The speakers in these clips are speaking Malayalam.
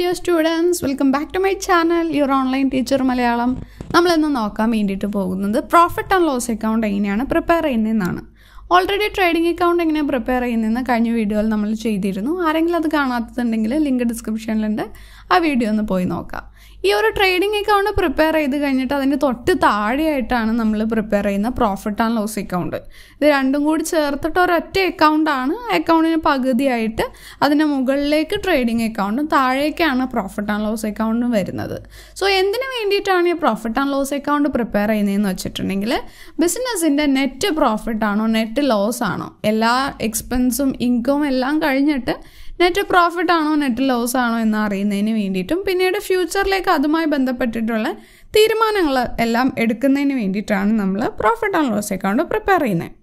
Dear students welcome back to my channel your online teacher Malayalam നമ്മളിന്ന് നോക്കാൻ വേണ്ടിയിട്ട് പോകുന്നത് പ്രോഫിറ്റ് ആൻഡ് ലോസ് അക്കൗണ്ട് എങ്ങനെയാണ് പ്രിപ്പയർ ചെയ്യുന്നതെന്നാണ്. ഓൾറെഡി ട്രേഡിംഗ് അക്കൗണ്ട് എങ്ങനെയാണ് പ്രിപ്പയർ ചെയ്യുന്നതെന്ന് കഴിഞ്ഞ വീഡിയോയിൽ നമ്മൾ ചെയ്തിരുന്നു. ആരെങ്കിലും അത് കാണാത്തതുണ്ടെങ്കിൽ ലിങ്ക് ഡിസ്ക്രിപ്ഷനിലുണ്ട് ആ വീഡിയോ ഒന്ന് പോയി നോക്കാം. ഈ ഒരു ട്രേഡിംഗ് അക്കൗണ്ട് പ്രിപ്പയർ ചെയ്ത് കഴിഞ്ഞിട്ട് അതിന്റെ തൊട്ട് താഴെയായിട്ടാണ് നമ്മൾ പ്രിപ്പയർ ചെയ്യുന്ന പ്രോഫിറ്റ് ആൻഡ് ലോസ് അക്കൗണ്ട് ഇത് രണ്ടും കൂടി ചേർത്തിട്ട് ഒരൊറ്റ അക്കൗണ്ടാണ് അക്കൗണ്ടിന് പകുതിയായിട്ട് അതിന്റെ മുകളിലേക്ക് ട്രേഡിംഗ് അക്കൗണ്ടും താഴേക്കാണ് പ്രോഫിറ്റ് ആൻഡ് ലോസ് അക്കൗണ്ടും വരുന്നത്. സോ എന്തിനു വേണ്ടിയിട്ടാണ് ഈ profit and loss account prepare ചെയ്യുന്നതെന്ന് വെച്ചിട്ടുണ്ടെങ്കിൽ ബിസിനസ്സിന്റെ നെറ്റ് പ്രോഫിറ്റ് ആണോ നെറ്റ് ലോസ് ആണോ എല്ലാ എക്സ്പെൻസും ഇൻകവും എല്ലാം കഴിഞ്ഞിട്ട് നെറ്റ് പ്രോഫിറ്റ് ആണോ നെറ്റ് ലോസ് ആണോ എന്ന് അറിയുന്നതിന് വേണ്ടിയിട്ടും പിന്നീട് ഫ്യൂച്ചറിലേക്ക് അതുമായി ബന്ധപ്പെട്ടിട്ടുള്ള തീരുമാനങ്ങൾ എല്ലാം എടുക്കുന്നതിന് വേണ്ടിയിട്ടാണ് നമ്മൾ profit and loss account prepare ചെയ്യുന്നത്.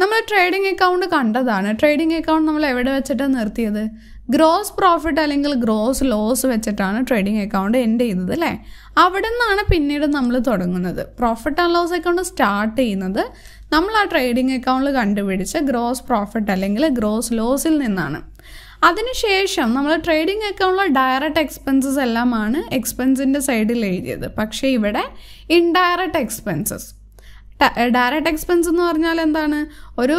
നമ്മൾ ട്രേഡിംഗ് അക്കൗണ്ട് കണ്ടതാണ്. ട്രേഡിംഗ് അക്കൗണ്ട് നമ്മൾ എവിടെ വെച്ചിട്ടാണ് നിർത്തിയത്? ഗ്രോസ് പ്രോഫിറ്റ് അല്ലെങ്കിൽ ഗ്രോസ് ലോസ് വെച്ചിട്ടാണ് ട്രേഡിംഗ് അക്കൗണ്ട് എൻഡ് ചെയ്തത് അല്ലേ? അവിടെ നിന്നാണ് പിന്നീട് നമ്മൾ തുടങ്ങുന്നത്. Profit and loss account start ചെയ്യുന്നത് നമ്മൾ ആ ട്രേഡിംഗ് അക്കൗണ്ട് കണ്ടുപിടിച്ച ഗ്രോസ് പ്രോഫിറ്റ് അല്ലെങ്കിൽ ഗ്രോസ് ലോസിൽ നിന്നാണ്. അതിനുശേഷം നമ്മൾ ട്രേഡിംഗ് അക്കൗണ്ടിലെ ഡയറക്റ്റ് എക്സ്പെൻസസ് എല്ലാമാണ് എക്സ്പെൻസിന്റെ സൈഡിൽ എഴുതിയത്. പക്ഷേ ഇവിടെ ഇൻഡയറക്റ്റ് എക്സ്പെൻസസ് ഡയറക്റ്റ് എക്സ്പെൻസ് എന്ന് പറഞ്ഞാൽ എന്താണ്? ഒരു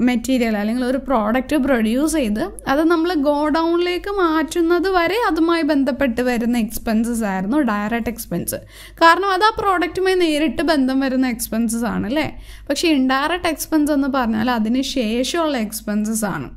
മെറ്റീരിയൽ അല്ലെങ്കിൽ ഒരു പ്രോഡക്റ്റ് പ്രൊഡ്യൂസ് ചെയ്ത് അത് നമ്മൾ ഗോഡൗണിലേക്ക് മാറ്റുന്നത് വരെ അതുമായി ബന്ധപ്പെട്ട് വരുന്ന എക്സ്പെൻസസ് ആയിരുന്നു ഡയറക്റ്റ് എക്സ്പെൻസ് കാരണം അത് ആ പ്രോഡക്റ്റുമായി നേരിട്ട് ബന്ധം വരുന്ന എക്സ്പെൻസസ് ആണ് അല്ലേ? പക്ഷേ ഇൻഡയറക്റ്റ് എക്സ്പെൻസ് എന്ന് പറഞ്ഞാൽ അതിന് ശേഷമുള്ള എക്സ്പെൻസസ് ആണ്.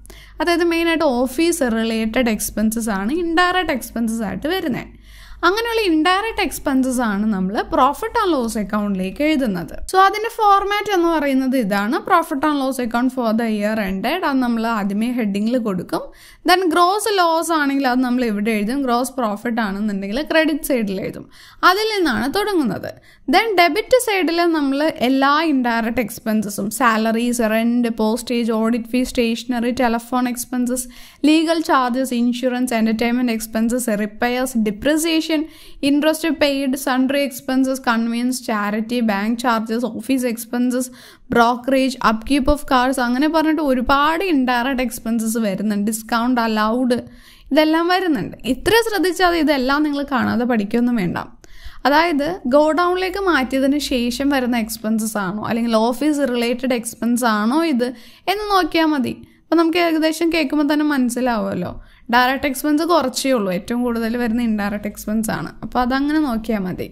അതായത് മെയിനായിട്ട് ഓഫീസ് റിലേറ്റഡ് എക്സ്പെൻസസ് ആണ് ഇൻഡയറക്റ്റ് എക്സ്പെൻസസ് ആയിട്ട് വരുന്നത് അങ്ങനെയുള്ള ഇൻഡയറക്റ്റ് എക്സ്പെൻസസ് ആണ് നമ്മൾ പ്രോഫിറ്റ് ആൻഡ് ലോസ് അക്കൗണ്ടിലേക്ക് എഴുതുന്നത്. സോ അതിന്റെ ഫോർമാറ്റ് എന്ന് പറയുന്നത് ഇതാണ്. Profit and loss account for the year ended അത് നമ്മൾ ആദ്യമേ ഹെഡിങ്ങിൽ കൊടുക്കും. ദെൻ ഗ്രോസ് ലോസ് ആണെങ്കിൽ അത് നമ്മൾ ഇവിടെ എഴുതും? ഗ്രോസ് പ്രോഫിറ്റ് ആണെന്നുണ്ടെങ്കിൽ ക്രെഡിറ്റ് സൈഡിൽ എഴുതും. അതിൽ നിന്നാണ് തുടങ്ങുന്നത്. ദെൻ ഡെബിറ്റ് സൈഡിൽ നമ്മൾ എല്ലാ indirect എക്സ്പെൻസസും salaries rent postage audit fees stationery telephone expenses legal charges insurance entertainment expenses repairs depreciation interest paid sundry expenses conveyance charity bank charges office expenses brokerage upkeep of cars അങ്ങനെ പറഞ്ഞിട്ട് ഒരുപാട് ഇൻഡയറക്റ്റ് എക്സ്പെൻസസ് വരുന്നുണ്ട്. ഡിസ്കൗണ്ട് അലൗഡ് ഇതെല്ലാം വരുന്നുണ്ട്. ഇത്ര ശ്രദ്ധിച്ചാൽ ഇതെല്ലാം നിങ്ങൾ കാണാതെ പഠിക്കൊന്നും വേണ്ട. അതായത് ഗോഡൗണിലേക്ക് മാറ്റിയതിന് ശേഷം വരുന്ന എക്സ്പെൻസസ് ആണോ അല്ലെങ്കിൽ ഓഫീസ് റിലേറ്റഡ് എക്സ്പെൻസ് ആണോ ഇത് എന്ന് നോക്കിയാൽ മതി. അപ്പോൾ നമുക്ക് ഏകദേശം കേൾക്കുമ്പോൾ തന്നെ മനസ്സിലാവുമല്ലോ. ഡയറക്റ്റ് എക്സ്പെൻസ് കുറച്ചേ ഉള്ളൂ. ഏറ്റവും കൂടുതൽ വരുന്ന ഇൻഡയറക്റ്റ് എക്സ്പെൻസ് ആണ്. അപ്പോൾ അതങ്ങനെ നോക്കിയാൽ മതി.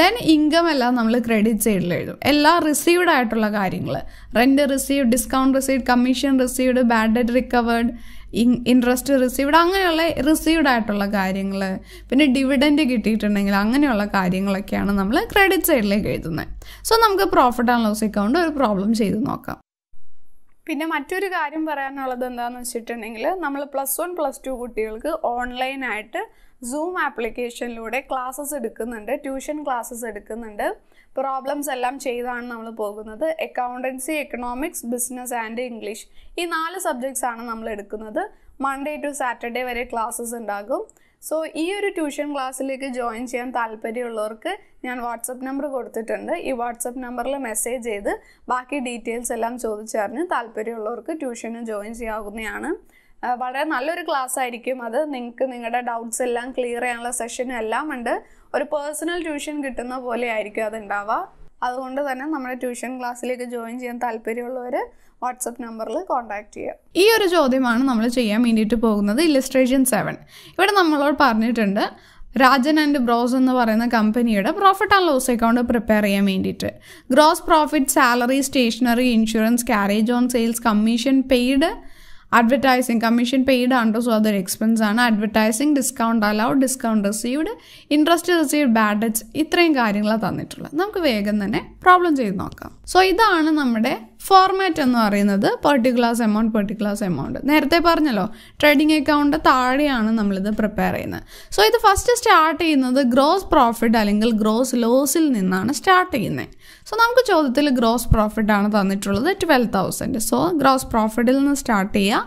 ദെൻ ഇൻകം എല്ലാം നമ്മൾ ക്രെഡിറ്റ് സൈഡിൽ എഴുതും. എല്ലാ റിസീവ്ഡ് ആയിട്ടുള്ള കാര്യങ്ങൾ rent received discount received commission received bad debt recovered interest received അങ്ങനെയുള്ള റിസീവ്ഡ് ആയിട്ടുള്ള കാര്യങ്ങൾ പിന്നെ ഡിവിഡന്റ് കിട്ടിയിട്ടുണ്ടെങ്കിൽ അങ്ങനെയുള്ള കാര്യങ്ങളൊക്കെയാണ് നമ്മൾ ക്രെഡിറ്റ് സൈഡിലേക്ക് എഴുതുന്നത് സോ നമുക്ക് പ്രോഫിറ്റ് ആൻഡ് ലോസ് അക്കൗണ്ട് ഒരു പ്രോബ്ലം ചെയ്ത് നോക്കാം. പിന്നെ മറ്റൊരു കാര്യം പറയാനുള്ളത് എന്താണെന്ന് വെച്ചിട്ടുണ്ടെങ്കിൽ നമ്മൾ പ്ലസ് വൺ പ്ലസ് ടു കുട്ടികൾക്ക് ഓൺലൈനായിട്ട് സൂം ആപ്ലിക്കേഷനിലൂടെ ക്ലാസ്സസ് എടുക്കുന്നുണ്ട് ട്യൂഷൻ ക്ലാസ്സസ് എടുക്കുന്നുണ്ട്. പ്രോബ്ലംസ് എല്ലാം ചെയ്താണ് നമ്മൾ പോകുന്നത്. Accountancy economics business and English ഈ നാല് സബ്ജക്ട്സ് ആണ് നമ്മൾ എടുക്കുന്നത്. മൺഡേ ടു സാറ്റർഡേ വരെ ക്ലാസ്സസ് ഉണ്ടാകും. സോ ഈ ഒരു ട്യൂഷൻ ക്ലാസ്സിലേക്ക് ജോയിൻ ചെയ്യാൻ താല്പര്യമുള്ളവർക്ക് ഞാൻ വാട്സപ്പ് നമ്പർ കൊടുത്തിട്ടുണ്ട്. ഈ വാട്സപ്പ് നമ്പറിൽ മെസ്സേജ് ചെയ്ത് ബാക്കി ഡീറ്റെയിൽസ് എല്ലാം ചോദിച്ചറിഞ്ഞ് താല്പര്യമുള്ളവർക്ക് ട്യൂഷന് ജോയിൻ ചെയ്യാവുന്നതാണ്. വളരെ നല്ലൊരു ക്ലാസ് ആയിരിക്കും അത്. നിങ്ങൾക്ക് നിങ്ങളുടെ ഡൗട്ട്സ് എല്ലാം ക്ലിയർ ചെയ്യാനുള്ള സെഷനും എല്ലാം ഉണ്ട്. ഒരു പേഴ്സണൽ ട്യൂഷൻ കിട്ടുന്ന പോലെ ആയിരിക്കും അത് ഉണ്ടാവുക. അതുകൊണ്ട് തന്നെ നമ്മുടെ ട്യൂഷൻ ക്ലാസ്സിലേക്ക് ജോയിൻ ചെയ്യാൻ താല്പര്യമുള്ളവർ വാട്സപ്പ് നമ്പറിൽ കോൺടാക്ട് ചെയ്യുക ഈ ഒരു ചോദ്യമാണ് നമ്മൾ ചെയ്യാൻ വേണ്ടിയിട്ട് പോകുന്നത് ഇല്ലസ്ട്രേഷൻ സെവൻ ഇവിടെ നമ്മളോട് പറഞ്ഞിട്ടുണ്ട് രാജൻ ആൻഡ് ബ്രോസ് എന്ന് പറയുന്ന കമ്പനിയുടെ profit and loss account prepare ചെയ്യാൻ വേണ്ടിയിട്ട്. Gross profit salary stationery insurance carriage on sales commission paid advertising commission paid ആണോ സോ അതൊരു എക്സ്പെൻസ് ആണ്. Advertising discount allowed discount received interest received bad debts ഇത്രയും കാര്യങ്ങളാണ് തന്നിട്ടുള്ളത്. നമുക്ക് വേഗം തന്നെ പ്രോബ്ലം ചെയ്ത് നോക്കാം. സോ ഇതാണ് നമ്മുടെ ഫോർമാറ്റ് എന്ന് പറയുന്നത് പെർട്ടിക്കുലേഴ്സ് എമൗണ്ട് പെർട്ടിക്കുലേഴ്സ് എമൗണ്ട് നേരത്തെ പറഞ്ഞല്ലോ ട്രേഡിംഗ് അക്കൗണ്ട് താഴെയാണ് നമ്മളിത് പ്രിപ്പയർ ചെയ്യുന്നത്. സോ ഇത് ഫസ്റ്റ് സ്റ്റാർട്ട് ചെയ്യുന്നത് ഗ്രോസ് പ്രോഫിറ്റ് അല്ലെങ്കിൽ ഗ്രോസ് ലോസിൽ നിന്നാണ് സ്റ്റാർട്ട് ചെയ്യുന്നത്. സോ നമുക്ക് ചോദ്യത്തിൽ ഗ്രോസ് പ്രോഫിറ്റ് ആണ് തന്നിട്ടുള്ളത് ട്വൽവ് തൗസൻഡ് സോ ഗ്രോസ് പ്രോഫിറ്റിൽ നിന്ന് സ്റ്റാർട്ട് ചെയ്യുക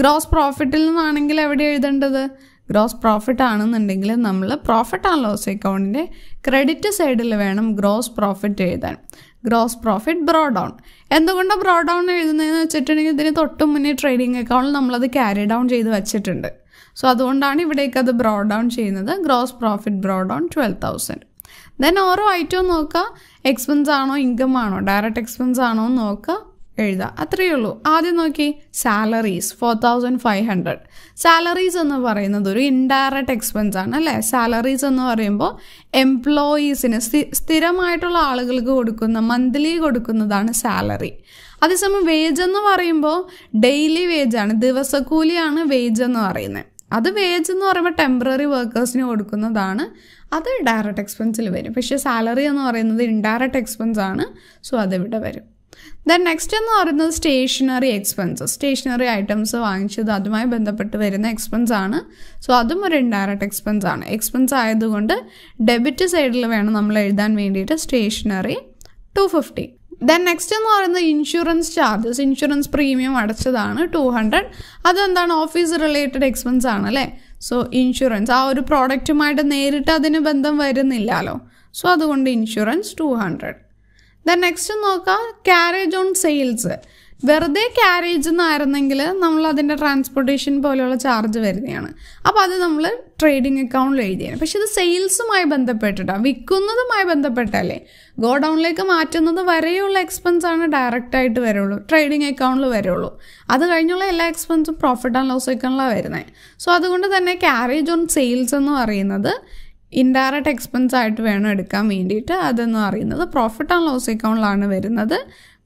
ഗ്രോസ് പ്രോഫിറ്റിൽ നിന്നാണെങ്കിൽ എവിടെ എഴുതേണ്ടത്? ഗ്രോസ് പ്രോഫിറ്റ് ആണെന്നുണ്ടെങ്കിൽ നമ്മൾ പ്രോഫിറ്റ് ആൻഡ് ലോസ് അക്കൗണ്ടിന്റെ ക്രെഡിറ്റ് സൈഡിൽ വേണം ഗ്രോസ് പ്രോഫിറ്റ് എഴുതാൻ. ഗ്രോസ് പ്രോഫിറ്റ് ബ്രോ ഡൗൺ എന്തുകൊണ്ടാണ് ബ്രോ ഡൗൺ എഴുതുന്നതെന്ന് വെച്ചിട്ടുണ്ടെങ്കിൽ ഇതിന് തൊട്ട് മുന്നേ ട്രേഡിംഗ് അക്കൗണ്ടിൽ നമ്മളത് ക്യാരി ഡൗൺ ചെയ്ത് വെച്ചിട്ടുണ്ട്. സോ അതുകൊണ്ടാണ് ഇവിടേക്ക് അത് ബ്രോ ഡൗൺ ചെയ്യുന്നത്. Gross profit brought down twelve thousand then ഓരോ ഐറ്റവും നോക്കുക എക്സ്പെൻസ് ആണോ ഇൻകം ആണോ ഡയറക്റ്റ് എക്സ്പെൻസ് ആണോ എന്ന് നോക്കുക എഴുതുക അത്രയേ ഉള്ളൂ. ആദ്യം നോക്കി salaries four thousand five hundred salaries എന്ന് പറയുന്നത് ഒരു ഇൻഡയറക്റ്റ് എക്സ്പെൻസ് ആണ് അല്ലേ? സാലറീസ് എന്ന് പറയുമ്പോൾ എംപ്ലോയീസിന് സ്ഥിരമായിട്ടുള്ള ആളുകൾക്ക് കൊടുക്കുന്ന മന്ത്ലി കൊടുക്കുന്നതാണ് സാലറി അതേസമയം വേജ് എന്ന് പറയുമ്പോൾ ഡെയിലി വേജാണ് ദിവസക്കൂലിയാണ് വേജ് എന്ന് പറയുന്നത്. അത് വേജ് എന്ന് പറയുമ്പോൾ ടെമ്പററി വർക്കേഴ്സിന് കൊടുക്കുന്നതാണ് അത് ഡയറക്റ്റ് എക്സ്പെൻസിൽ വരും. പക്ഷേ സാലറി എന്ന് പറയുന്നത് ഇൻഡയറക്റ്റ് എക്സ്പെൻസ് ആണ്. സോ അതിവിടെ വരും. ദെൻ നെക്സ്റ്റ് എന്ന് പറയുന്നത് സ്റ്റേഷനറി എക്സ്പെൻസ് സ്റ്റേഷനറി ഐറ്റംസ് വാങ്ങിച്ചത് അതുമായി ബന്ധപ്പെട്ട് വരുന്ന എക്സ്പെൻസ് ആണ്. സോ അതും ഒരു ഇൻഡയറക്റ്റ് എക്സ്പെൻസ് ആണ്. എക്സ്പെൻസ് ആയതുകൊണ്ട് ഡെബിറ്റ് സൈഡിൽ വേണം നമ്മൾ എഴുതാൻ വേണ്ടിയിട്ട് stationery two fifty then next എന്ന് പറയുന്നത് ഇൻഷുറൻസ് ചാർജസ് ഇൻഷുറൻസ് പ്രീമിയം അടച്ചതാണ് ടു ഹൺഡ്രഡ് അതെന്താണ്? ഓഫീസ് റിലേറ്റഡ് എക്സ്പെൻസ് ആണ് അല്ലേ? സോ ഇൻഷുറൻസ് ആ ഒരു പ്രോഡക്റ്റുമായിട്ട് നേരിട്ട് അതിന് ബന്ധം വരുന്നില്ലല്ലോ. സോ അതുകൊണ്ട് insurance two hundred then next നോക്കാം ക്യാരേജ് ഓൺ സെയിൽസ് വെറുതെ ക്യാരേജ് എന്നായിരുന്നെങ്കിൽ നമ്മൾ അതിന്റെ ട്രാൻസ്പോർട്ടേഷൻ പോലെയുള്ള ചാർജ് വരുന്നതാണ്. അപ്പോൾ അത് നമ്മൾ ട്രേഡിംഗ് അക്കൗണ്ടിൽ എഴുതിയാണ്. പക്ഷെ ഇത് സെയിൽസുമായി ബന്ധപ്പെട്ടിട്ടാണ് വിൽക്കുന്നതുമായി ബന്ധപ്പെട്ടല്ലേ? ഗോഡൗണിലേക്ക് മാറ്റുന്നത് വരെയുള്ള എക്സ്പെൻസ് ആണ് ഡയറക്റ്റ് ആയിട്ട് വരുള്ളൂ. ട്രേഡിംഗ് അക്കൗണ്ടിൽ വരുള്ളൂ. അത് കഴിഞ്ഞുള്ള എല്ലാ എക്സ്പെൻസും പ്രോഫിറ്റ് ആൻഡ് ലോസ് അക്കൗണ്ടിലാണ് വരുന്നത് സോ അതുകൊണ്ട് തന്നെ ക്യാരേജ് ഓൺ സെയിൽസ് എന്ന് പറയുന്നത് ഇൻഡയറക്റ്റ് എക്സ്പെൻസ് ആയിട്ട് വേണം എടുക്കാൻ വേണ്ടിയിട്ട് അതെന്ന് പറയുന്നത് പ്രോഫിറ്റ് ആൻഡ് ലോസ് അക്കൗണ്ടിലാണ് വരുന്നത്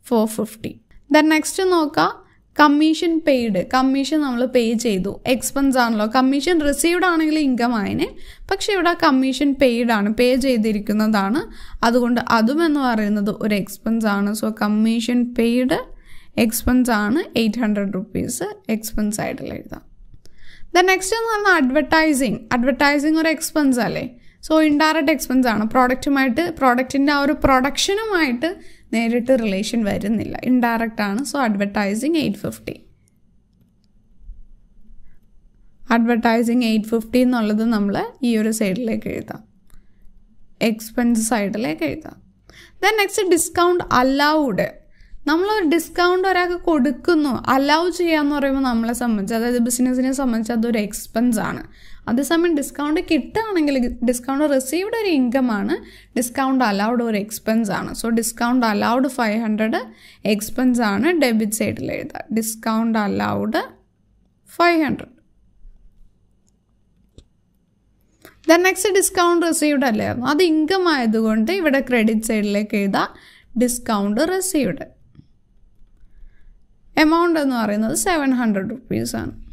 ഫോർ ഫിഫ്റ്റി ദെൻ നെക്സ്റ്റ് നോക്കുക കമ്മീഷൻ പെയ്ഡ് കമ്മീഷൻ നമ്മൾ പേ ചെയ്തു. എക്സ്പെൻസ് ആണല്ലോ. കമ്മീഷൻ റിസീവ്ഡ് ആണെങ്കിൽ ഇൻകം ആയതിനെ പക്ഷെ ഇവിടെ കമ്മീഷൻ പെയ്ഡ് ആണ്. പേ ചെയ്തിരിക്കുന്നതാണ്. അതുകൊണ്ട് അതും എന്ന് പറയുന്നത് ഒരു എക്സ്പെൻസ് ആണ്. സോ കമ്മീഷൻ പെയ്ഡ് എക്സ്പെൻസ് ആണ് എയ്റ്റ് ഹൺഡ്രഡ് റുപ്പീസ് എക്സ്പെൻസ് ആയിട്ടുള്ള എഴുതാം. ദ നെക്സ്റ്റ് എന്ന് പറഞ്ഞാൽ അഡ്വർടൈസിങ് അഡ്വർടൈസിങ് ഒരു എക്സ്പെൻസ് അല്ലേ? സോ ഇൻഡയറക്റ്റ് എക്സ്പെൻസ് ആണ്. പ്രോഡക്റ്റുമായിട്ട് പ്രോഡക്റ്റിന്റെ ആ ഒരു പ്രൊഡക്ഷനുമായിട്ട് നേരിട്ട് റിലേഷൻ വരുന്നില്ല. ഇൻഡയറക്റ്റ് ആണ്. So advertising eight fifty advertising eight fifty എന്നുള്ളത് നമ്മൾ ഈ ഒരു സൈഡിലേക്ക് എഴുതാം. എക്സ്പെൻസ് സൈഡിലേക്ക് എഴുതാം. ദെൻ നെക്സ്റ്റ് ഡിസ്കൗണ്ട് അലൗഡ് നമ്മൾ ഡിസ്കൗണ്ട് ഒരാൾക്ക് കൊടുക്കുന്നു. അലൗ ചെയ്യാന്ന് പറയുമ്പോൾ നമ്മളെ സംബന്ധിച്ച് അതായത് ബിസിനസ്സിനെ സംബന്ധിച്ച് അതൊരു എക്സ്പെൻസ് ആണ്. അതേസമയം ഡിസ്കൗണ്ട് കിട്ടുകയാണെങ്കിൽ ഡിസ്കൗണ്ട് റിസീവ്ഡ് ഒരു ഇൻകം ആണ്. ഡിസ്കൗണ്ട് അലൗഡ് ഒരു എക്സ്പെൻസ് ആണ്. So discount allowed five hundred expense ആണ് ഡെബിറ്റ് സൈഡിൽ എഴുതുക. Discount allowed five hundred the next discount received അല്ലായിരുന്നു അത് ഇൻകം ആയതുകൊണ്ട് ഇവിടെ ക്രെഡിറ്റ് സൈഡിലേക്ക് എഴുതാം ഡിസ്കൗണ്ട് റിസീവ്ഡ് എമൗണ്ട് എന്ന് പറയുന്നത് സെവൻ ഹൺഡ്രഡ് റുപ്പീസാണ്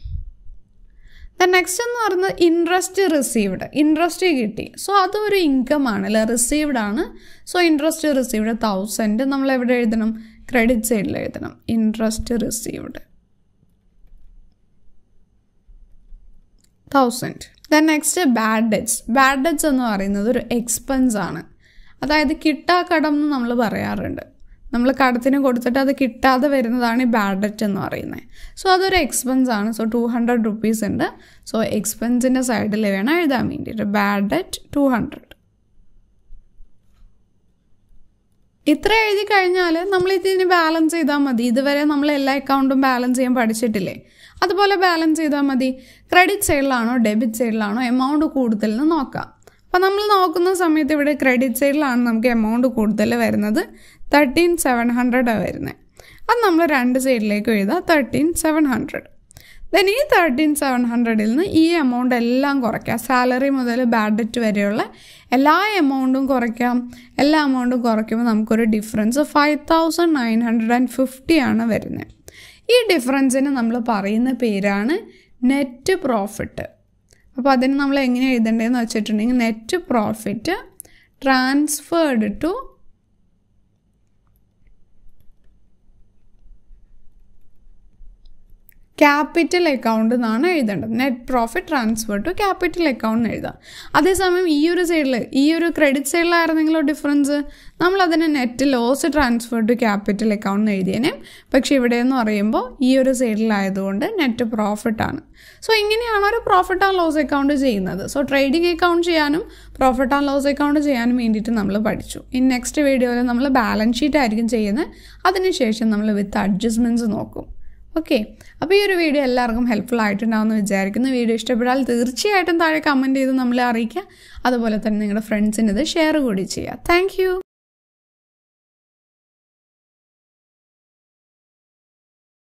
നെക്സ്റ്റ് എന്ന് പറയുന്നത് ഇൻട്രസ്റ്റ് റിസീവ്ഡ് ഇൻട്രസ്റ്റ് കിട്ടി. സോ അതൊരു ഇൻകം ആണ്. അല്ലെ? റിസീവ്ഡ് ആണ്. സോ ഇൻട്രസ്റ്റ് റിസീവ്ഡ് തൗസൻഡ് നമ്മൾ എവിടെ എഴുതണം? ക്രെഡിറ്റ് സൈഡിൽ എഴുതണം. Interest received thousand then next bad debts bad debts എന്ന് പറയുന്നത് ഒരു എക്സ്പെൻസ് ആണ്. അതായത് കിട്ടാ കടം എന്ന് നമ്മൾ പറയാറുണ്ട്. നമ്മൾ കടത്തിന് കൊടുത്തിട്ട് അത് കിട്ടാതെ വരുന്നതാണ് ഈ ബാഡ് ഡെറ്റ് എന്ന് പറയുന്നത്. സോ അതൊരു എക്സ്പെൻസ് ആണ്. സോ ടു ഹൺഡ്രഡ് റുപ്പീസ് ഉണ്ട്. സോ എക്സ്പെൻസിന്റെ സൈഡിൽ വേണം എഴുതാൻ വേണ്ടിയിട്ട്. ബാഡ് ഡെറ്റ് ടു ഹൺഡ്രഡ് ഇത്ര എഴുതി കഴിഞ്ഞാൽ നമ്മൾ ഇതിന് ബാലൻസ് ചെയ്താൽ മതി. ഇതുവരെ നമ്മൾ എല്ലാ അക്കൗണ്ടും ബാലൻസ് ചെയ്യാൻ പഠിച്ചിട്ടില്ലേ? അതുപോലെ ബാലൻസ് ചെയ്താൽ മതി. ക്രെഡിറ്റ് സൈഡിലാണോ ഡെബിറ്റ് സൈഡിലാണോ എമൗണ്ട് കൂടുതലെന്ന് നോക്കാം. അപ്പോൾ നമ്മൾ നോക്കുന്ന സമയത്ത് ഇവിടെ ക്രെഡിറ്റ് സൈഡിലാണ് നമുക്ക് എമൗണ്ട് കൂടുതൽ വരുന്നത്. തേർട്ടീൻ സെവൻ ഹൺഡ്രഡാണ് വരുന്നത് അത് നമ്മൾ രണ്ട് സൈഡിലേക്ക് എഴുതാം. തേർട്ടീൻ സെവൻ ഹൺഡ്രഡ് ദെൻ ഈ തേർട്ടീൻ സെവൻ ഹൺഡ്രഡിൽ നിന്ന് ഈ എമൗണ്ട് എല്ലാം കുറയ്ക്കാം. സാലറി മുതൽ ബാഡ് ഡെറ്റ് വരെയുള്ള എല്ലാ എമൗണ്ടും കുറയ്ക്കാം. എല്ലാ എമൗണ്ടും കുറയ്ക്കുമ്പോൾ നമുക്കൊരു difference five thousand nine hundred and fifty ആണ് വരുന്നത് ഈ ഡിഫറൻസിന് നമ്മൾ പറയുന്ന പേരാണ് നെറ്റ് പ്രോഫിറ്റ് അപ്പോൾ അതിന് നമ്മൾ എങ്ങനെ എഴുതേണ്ടതെന്ന് വെച്ചിട്ടുണ്ടെങ്കിൽ net profit transferred to capital account എന്നാണ് എഴുതേണ്ടത്. Net profit transfer to capital account എന്ന് എഴുതാം. അതേസമയം ഈ ഒരു സൈഡിൽ ഈ ഒരു ക്രെഡിറ്റ് സൈഡിലായിരുന്നെങ്കിലോ ഡിഫറൻസ് നമ്മൾ അതിനെ net loss transfer to capital account എഴുതിയേനെ. പക്ഷേ ഇവിടെ എന്ന് പറയുമ്പോൾ ഈ ഒരു സൈഡിലായതുകൊണ്ട് നെറ്റ് പ്രോഫിറ്റ് ആണ്. സോ ഇങ്ങനെയാണ് ഒരു പ്രോഫിറ്റ് ആൻഡ് ലോസ് അക്കൗണ്ട് ചെയ്യുന്നത്. സോ ട്രേഡിംഗ് അക്കൗണ്ട് ചെയ്യാനും പ്രോഫിറ്റ് ആൻഡ് ലോസ് അക്കൗണ്ട് ചെയ്യാനും വേണ്ടിയിട്ട് നമ്മൾ പഠിച്ചു. ഇനി നെക്സ്റ്റ് വീഡിയോയിൽ നമ്മൾ ബാലൻസ് ഷീറ്റ് ആയിരിക്കും ചെയ്യുന്നത്. അതിനുശേഷം നമ്മൾ വിത്ത് അഡ്ജസ്റ്റ്മെന്റ്സ് നോക്കും. ഓക്കെ അപ്പോൾ ഈ ഒരു വീഡിയോ എല്ലാവർക്കും ഹെൽപ്ഫുൾ ആയിട്ടുണ്ടാവുമെന്ന് വിചാരിക്കുന്നു. വീഡിയോ ഇഷ്ടപ്പെട്ടാൽ തീർച്ചയായിട്ടും താഴെ കമന്റ് ചെയ്ത് നമ്മളെ അറിയിക്കുക. അതുപോലെ തന്നെ നിങ്ങളുടെ ഫ്രണ്ട്സിന് ഷെയർ കൂടി ചെയ്യുക. താങ്ക്